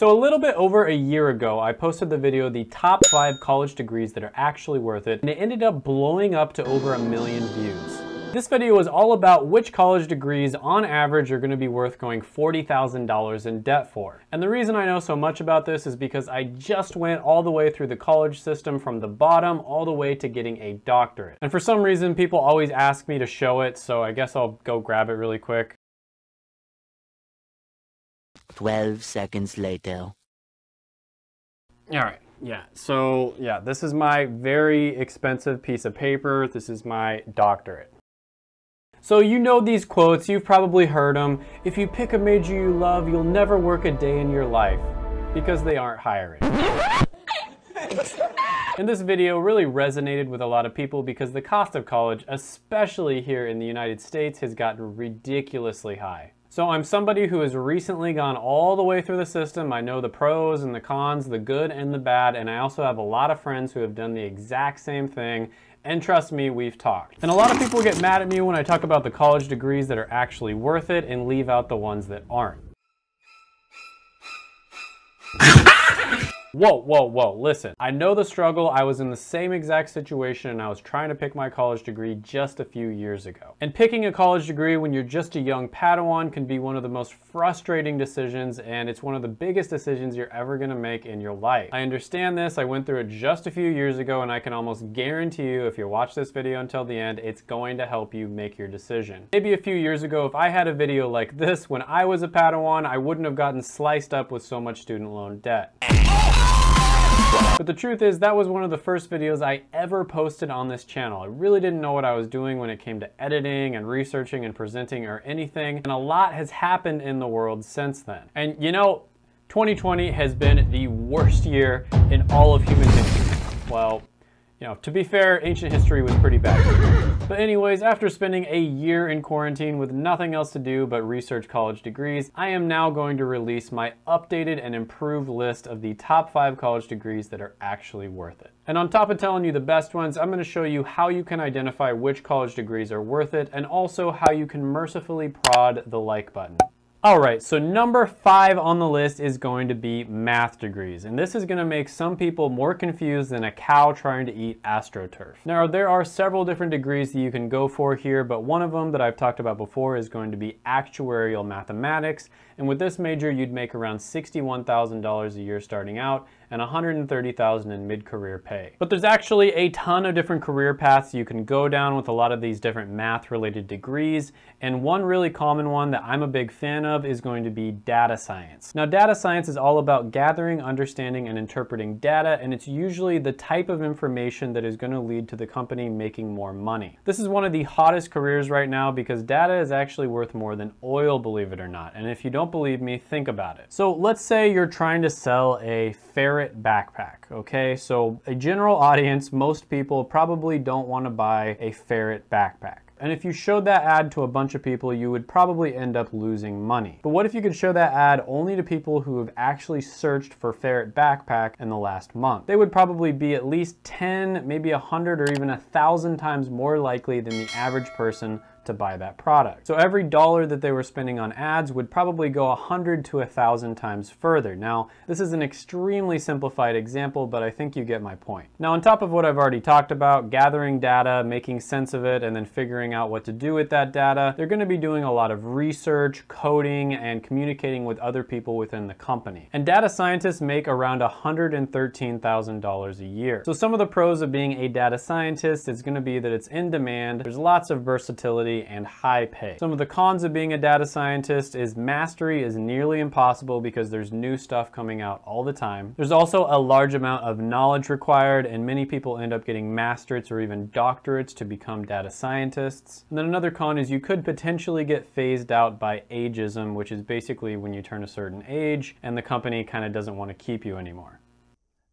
So a little bit over a year ago, I posted the video, the top five college degrees that are actually worth it, and it ended up blowing up to over a million views. This video is all about which college degrees on average are going to be worth going $40,000 in debt for. And the reason I know so much about this is because I just went all the way through the college system from the bottom all the way to getting a doctorate. And for some reason people always ask me to show it, so I guess I'll go grab it really quick. 12 seconds later. All right, yeah, so yeah, this is my very expensive piece of paper. This is my doctorate. So you know these quotes, you've probably heard them. If you pick a major you love, you'll never work a day in your life. Because they aren't hiring. And this video really resonated with a lot of people because the cost of college, especially here in the United States, has gotten ridiculously high. So I'm somebody who has recently gone all the way through the system. I know the pros and the cons, the good and the bad, and I also have a lot of friends who have done the exact same thing. And trust me, we've talked. And a lot of people get mad at me when I talk about the college degrees that are actually worth it and leave out the ones that aren't. Whoa, whoa, whoa, listen. I know the struggle. I was in the same exact situation and I was trying to pick my college degree just a few years ago. And picking a college degree when you're just a young Padawan can be one of the most frustrating decisions and it's one of the biggest decisions you're ever gonna make in your life. I understand this. I went through it just a few years ago and I can almost guarantee you if you watch this video until the end, it's going to help you make your decision. Maybe a few years ago, if I had a video like this when I was a Padawan, I wouldn't have gotten sliced up with so much student loan debt. But the truth is that was one of the first videos I ever posted on this channel. I really didn't know what I was doing when it came to editing and researching and presenting or anything. And a lot has happened in the world since then. And you know, 2020 has been the worst year in all of human history. Well, you know, to be fair, ancient history was pretty bad. But anyways, after spending a year in quarantine with nothing else to do but research college degrees, I am now going to release my updated and improved list of the top five college degrees that are actually worth it. And on top of telling you the best ones, I'm gonna show you how you can identify which college degrees are worth it and also how you can mercifully prod the like button. All right, so number five on the list is going to be math degrees. And this is gonna make some people more confused than a cow trying to eat AstroTurf. Now, there are several different degrees that you can go for here, but one of them that I've talked about before is going to be actuarial mathematics. And with this major, you'd make around $61,000 a year starting out and 130,000 in mid-career pay. But there's actually a ton of different career paths you can go down with a lot of these different math-related degrees, and one really common one that I'm a big fan of is going to be data science. Now, data science is all about gathering, understanding, and interpreting data, and it's usually the type of information that is going to lead to the company making more money. This is one of the hottest careers right now because data is actually worth more than oil, believe it or not. And if you don't believe me, think about it. So let's say you're trying to sell a ferret ferret backpack, okay? So a general audience, most people probably don't wanna buy a ferret backpack. And if you showed that ad to a bunch of people, you would probably end up losing money. But what if you could show that ad only to people who have actually searched for ferret backpack in the last month? They would probably be at least 10, maybe 100 or even 1,000 times more likely than the average person to buy that product. So every dollar that they were spending on ads would probably go a hundred to a thousand times further. Now, this is an extremely simplified example, but I think you get my point. Now, on top of what I've already talked about, gathering data, making sense of it, and then figuring out what to do with that data, they're gonna be doing a lot of research, coding, and communicating with other people within the company. And data scientists make around $113,000 a year. So some of the pros of being a data scientist is gonna be that it's in demand, there's lots of versatility, and high pay. Some of the cons of being a data scientist is mastery is nearly impossible because there's new stuff coming out all the time. There's also a large amount of knowledge required and many people end up getting masterates or even doctorates to become data scientists. And then another con is you could potentially get phased out by ageism, which is basically when you turn a certain age and the company kind of doesn't want to keep you anymore.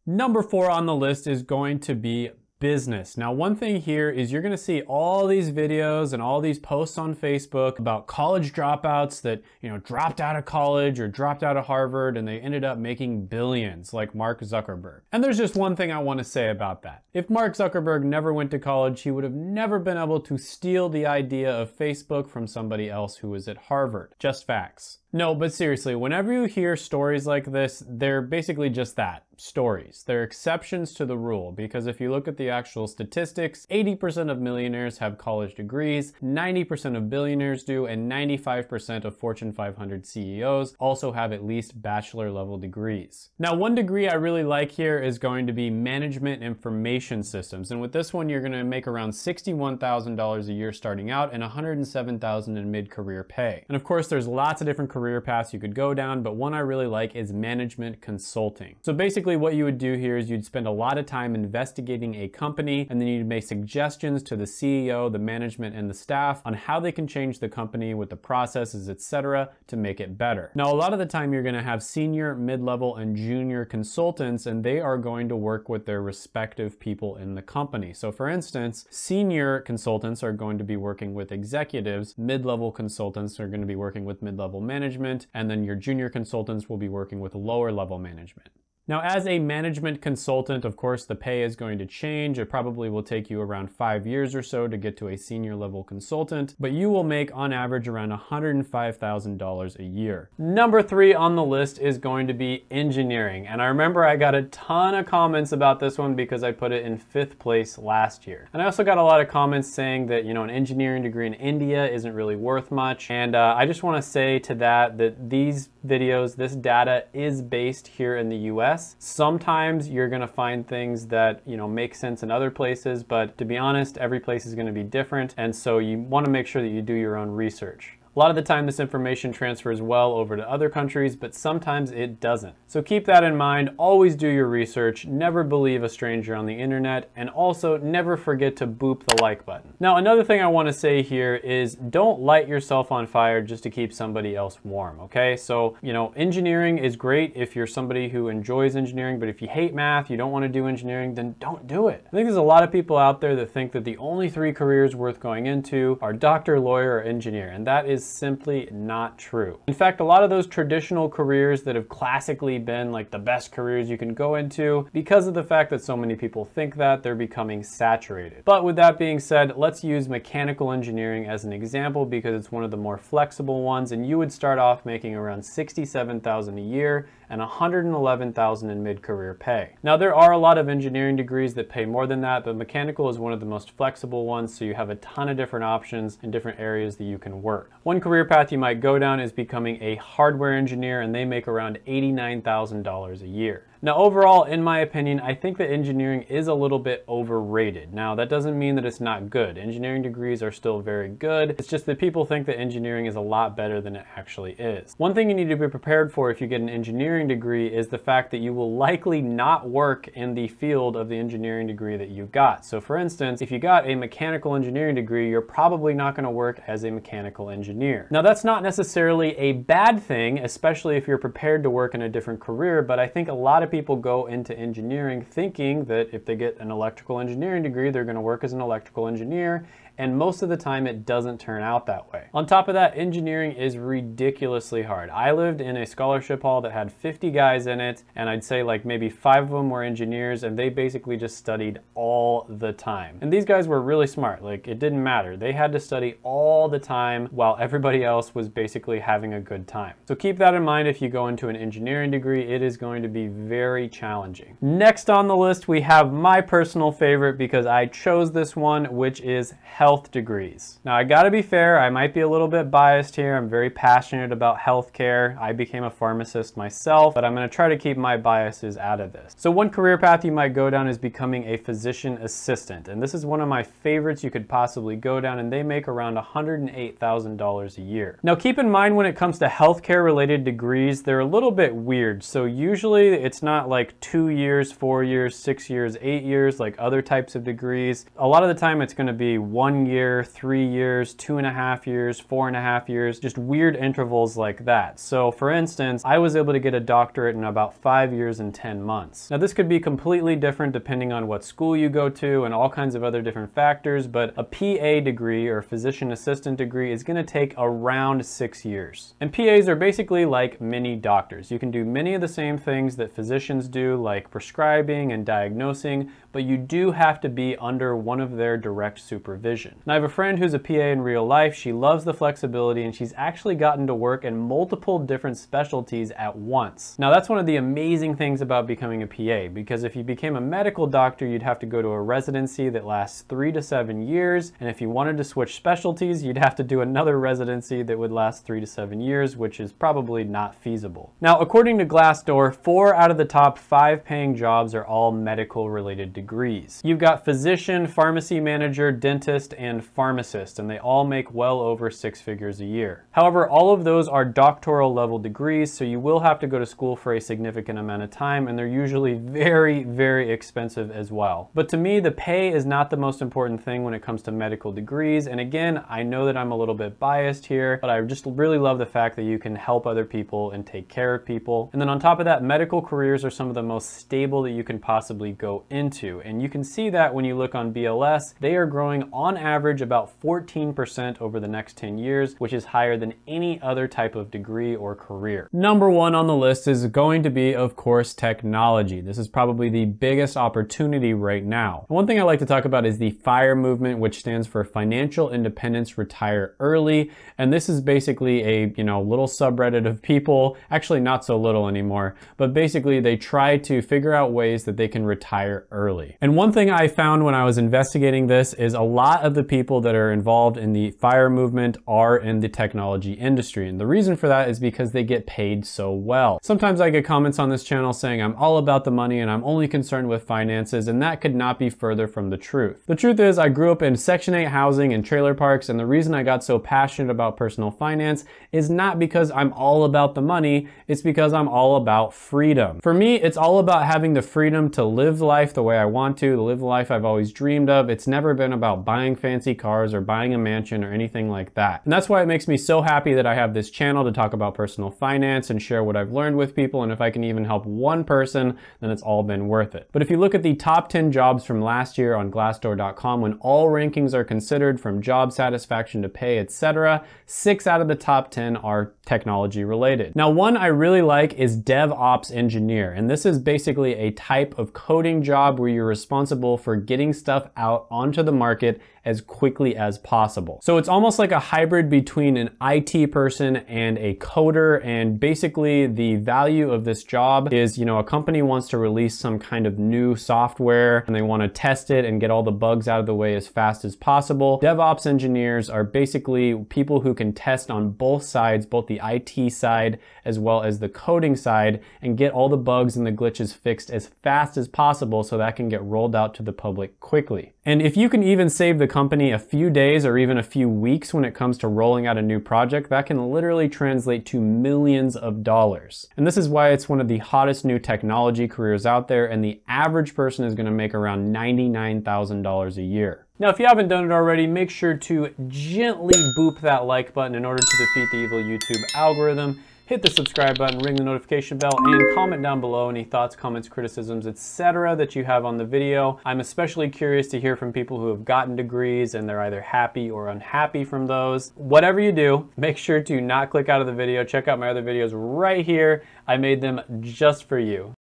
Number four on the list is going to be business. Now, one thing here is you're gonna see all these videos and all these posts on Facebook about college dropouts that, you know, dropped out of college or dropped out of Harvard and they ended up making billions like Mark Zuckerberg. And there's just one thing I wanna say about that. If Mark Zuckerberg never went to college, he would have never been able to steal the idea of Facebook from somebody else who was at Harvard. Just facts. No, but seriously, whenever you hear stories like this, they're basically just that stories. They're exceptions to the rule because if you look at the actual statistics, 80% of millionaires have college degrees, 90% of billionaires do, and 95% of Fortune 500 CEOs also have at least bachelor level degrees. Now, one degree I really like here is going to be management information systems. And with this one, you're gonna make around $61,000 a year starting out and 107,000 in mid-career pay. And of course, there's lots of different career paths you could go down, but one I really like is management consulting. So basically what you would do here is you'd spend a lot of time investigating a company and then you'd make suggestions to the CEO, the management, and the staff on how they can change the company with the processes, etc., to make it better. Now, a lot of the time you're gonna have senior, mid-level, and junior consultants, and they are going to work with their respective people in the company. So for instance, senior consultants are going to be working with executives, mid-level consultants are gonna be working with mid-level management, and then your junior consultants will be working with lower level management. Now, as a management consultant, of course, the pay is going to change. It probably will take you around five years or so to get to a senior level consultant, but you will make on average around $105,000 a year. Number three on the list is going to be engineering. And I remember I got a ton of comments about this one because I put it in fifth place last year. And I also got a lot of comments saying that, you know, an engineering degree in India isn't really worth much. And uh, I just wanna say to that, that these videos, this data is based here in the US. Sometimes you're gonna find things that, you know, make sense in other places, but to be honest, every place is gonna be different. And so you wanna make sure that you do your own research. A lot of the time this information transfers well over to other countries, but sometimes it doesn't. So keep that in mind, always do your research, never believe a stranger on the internet, and also never forget to boop the like button. Now another thing I wanna say here is don't light yourself on fire just to keep somebody else warm, okay? So, you know, engineering is great if you're somebody who enjoys engineering, but if you hate math, you don't wanna do engineering, then don't do it. I think there's a lot of people out there that think that the only three careers worth going into are doctor, lawyer, or engineer, and that is simply not true. In fact, a lot of those traditional careers that have classically been like the best careers you can go into, because of the fact that so many people think that, they're becoming saturated. But with that being said, let's use mechanical engineering as an example because it's one of the more flexible ones and you would start off making around 67,000 a year and 111,000 in mid-career pay. Now there are a lot of engineering degrees that pay more than that, but mechanical is one of the most flexible ones, so you have a ton of different options in different areas that you can work. One career path you might go down is becoming a hardware engineer, and they make around $89,000 a year. Now overall, in my opinion, I think that engineering is a little bit overrated. Now that doesn't mean that it's not good. Engineering degrees are still very good. It's just that people think that engineering is a lot better than it actually is. One thing you need to be prepared for if you get an engineering degree is the fact that you will likely not work in the field of the engineering degree that you got. So for instance, if you got a mechanical engineering degree, you're probably not gonna work as a mechanical engineer. Now that's not necessarily a bad thing, especially if you're prepared to work in a different career, but I think a lot of of people go into engineering thinking that if they get an electrical engineering degree, they're going to work as an electrical engineer and most of the time it doesn't turn out that way. On top of that, engineering is ridiculously hard. I lived in a scholarship hall that had 50 guys in it, and I'd say like maybe five of them were engineers, and they basically just studied all the time. And these guys were really smart, like it didn't matter. They had to study all the time while everybody else was basically having a good time. So keep that in mind if you go into an engineering degree, it is going to be very challenging. Next on the list, we have my personal favorite because I chose this one, which is health health degrees. Now I gotta be fair, I might be a little bit biased here. I'm very passionate about healthcare. I became a pharmacist myself, but I'm gonna try to keep my biases out of this. So one career path you might go down is becoming a physician assistant. And this is one of my favorites you could possibly go down and they make around $108,000 a year. Now keep in mind when it comes to healthcare related degrees, they're a little bit weird. So usually it's not like two years, four years, six years, eight years, like other types of degrees. A lot of the time it's gonna be one one year, three years, two and a half years, four and a half years, just weird intervals like that. So for instance, I was able to get a doctorate in about five years and 10 months. Now this could be completely different depending on what school you go to and all kinds of other different factors, but a PA degree or physician assistant degree is gonna take around six years. And PAs are basically like mini doctors. You can do many of the same things that physicians do, like prescribing and diagnosing, but you do have to be under one of their direct supervision. And I have a friend who's a PA in real life. She loves the flexibility and she's actually gotten to work in multiple different specialties at once. Now that's one of the amazing things about becoming a PA because if you became a medical doctor, you'd have to go to a residency that lasts three to seven years. And if you wanted to switch specialties, you'd have to do another residency that would last three to seven years, which is probably not feasible. Now, according to Glassdoor, four out of the top five paying jobs are all medical related degrees. You've got physician, pharmacy manager, dentist, and pharmacist, and they all make well over six figures a year. However, all of those are doctoral level degrees, so you will have to go to school for a significant amount of time, and they're usually very, very expensive as well. But to me, the pay is not the most important thing when it comes to medical degrees, and again, I know that I'm a little bit biased here, but I just really love the fact that you can help other people and take care of people. And then on top of that, medical careers are some of the most stable that you can possibly go into. And you can see that when you look on BLS, they are growing on average about 14% over the next 10 years, which is higher than any other type of degree or career. Number one on the list is going to be, of course, technology. This is probably the biggest opportunity right now. One thing I like to talk about is the FIRE movement, which stands for Financial Independence Retire Early. And this is basically a, you know, little subreddit of people, actually not so little anymore, but basically they try to figure out ways that they can retire early. And one thing I found when I was investigating this is a lot of the people that are involved in the FIRE movement are in the technology industry. And the reason for that is because they get paid so well. Sometimes I get comments on this channel saying I'm all about the money and I'm only concerned with finances, and that could not be further from the truth. The truth is I grew up in Section 8 housing and trailer parks, and the reason I got so passionate about personal finance is not because I'm all about the money, it's because I'm all about freedom. For me, it's all about having the freedom to live life the way I want to, live the life I've always dreamed of. It's never been about buying fancy cars or buying a mansion or anything like that. And that's why it makes me so happy that I have this channel to talk about personal finance and share what I've learned with people. And if I can even help one person, then it's all been worth it. But if you look at the top 10 jobs from last year on glassdoor.com, when all rankings are considered from job satisfaction to pay, etc., six out of the top 10 are technology related. Now, one I really like is DevOps engineer. And this is basically a type of coding job where you're responsible for getting stuff out onto the market as quickly as possible. So it's almost like a hybrid between an IT person and a coder. And basically the value of this job is, you know, a company wants to release some kind of new software and they want to test it and get all the bugs out of the way as fast as possible. DevOps engineers are basically people who can test on both sides, both the IT side as well as the coding side and get all the bugs and the glitches fixed as fast as possible so that can get rolled out to the public quickly. And if you can even save the company a few days or even a few weeks when it comes to rolling out a new project, that can literally translate to millions of dollars. And this is why it's one of the hottest new technology careers out there, and the average person is gonna make around $99,000 a year. Now, if you haven't done it already, make sure to gently boop that like button in order to defeat the evil YouTube algorithm hit the subscribe button, ring the notification bell, and comment down below any thoughts, comments, criticisms, etc. that you have on the video. I'm especially curious to hear from people who have gotten degrees and they're either happy or unhappy from those. Whatever you do, make sure to not click out of the video. Check out my other videos right here. I made them just for you.